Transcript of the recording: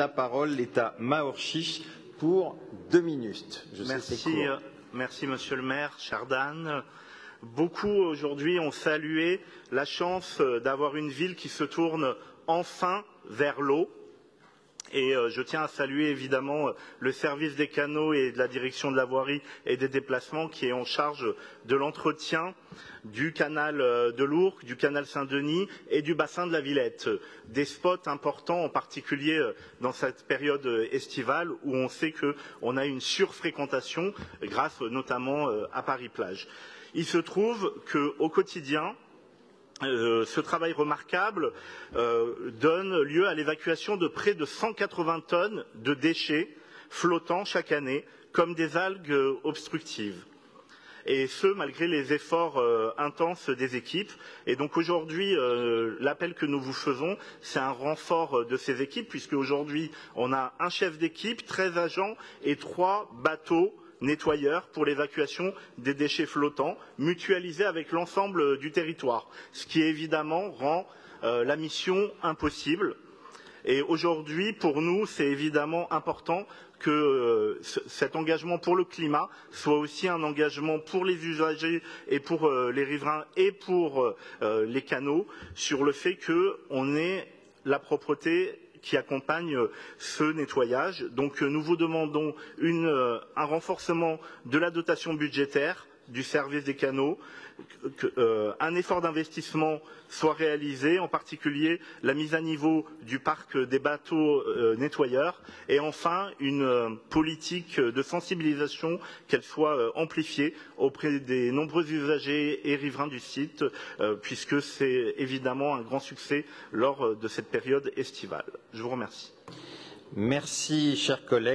La parole est à Maor Chiche pour deux minutes. Je Merci, euh, merci Monsieur le maire, Chardan. Beaucoup aujourd'hui ont salué la chance euh, d'avoir une ville qui se tourne enfin vers l'eau. Euh, je tiens à saluer évidemment euh, le service des canaux et de la direction de la voirie et des déplacements qui est en charge de l'entretien du canal euh, de l'Ourcq, du canal Saint-Denis et du bassin de la Villette. Des spots importants en particulier dans cette période estivale où on sait qu'on a une surfréquentation grâce notamment à Paris-Plage. Il se trouve qu'au quotidien, euh, ce travail remarquable euh, donne lieu à l'évacuation de près de 180 tonnes de déchets flottants chaque année, comme des algues euh, obstructives. Et ce, malgré les efforts intenses des équipes. Et donc aujourd'hui, l'appel que nous vous faisons, c'est un renfort de ces équipes, puisque aujourd'hui, on a un chef d'équipe, 13 agents et trois bateaux nettoyeurs pour l'évacuation des déchets flottants, mutualisés avec l'ensemble du territoire, ce qui évidemment rend euh, la mission impossible. Et aujourd'hui, pour nous, c'est évidemment important que euh, ce- cet engagement pour le climat soit aussi un engagement pour les usagers et pour euh, les riverains et pour les canaux sur le fait qu'on ait la propreté qui accompagne euh, ce nettoyage. Donc euh, nous vous demandons une, euh, un renforcement de la dotation budgétaire du service des canaux, que, euh, effort d'investissement soit réalisé, en particulier la mise à niveau du parc des bateaux euh, nettoyeurs, et enfin une euh, politique de sensibilisation qu'elle soit amplifiée auprès des nombreux usagers et riverains du site, puisque c'est évidemment un grand succès lors de cette période estivale. Je vous remercie. Merci, chers collègues.